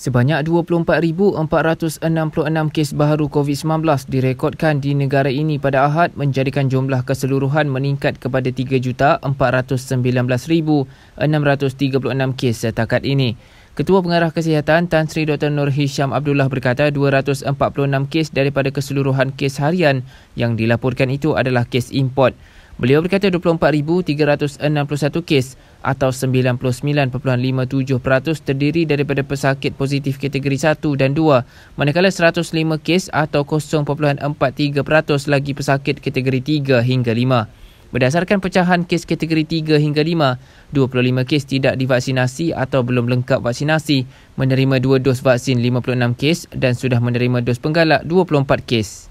Sebanyak 24,466 kes baharu COVID-19 direkodkan di negara ini pada Ahad menjadikan jumlah keseluruhan meningkat kepada 3,419,636 kes setakat ini. Ketua Pengarah Kesihatan Tan Sri Dr. Nur Hisham Abdullah berkata 246 kes daripada keseluruhan kes harian yang dilaporkan itu adalah kes import. Beliau berkata 24,361 kes atau 99.57% terdiri daripada pesakit positif kategori 1 dan 2 manakala 105 kes atau 0.43% lagi pesakit kategori 3 hingga 5. Berdasarkan pecahan kes kategori 3 hingga 5, 25 kes tidak divaksinasi atau belum lengkap vaksinasi, menerima dua dos vaksin 56 kes dan sudah menerima dos penggalak 24 kes.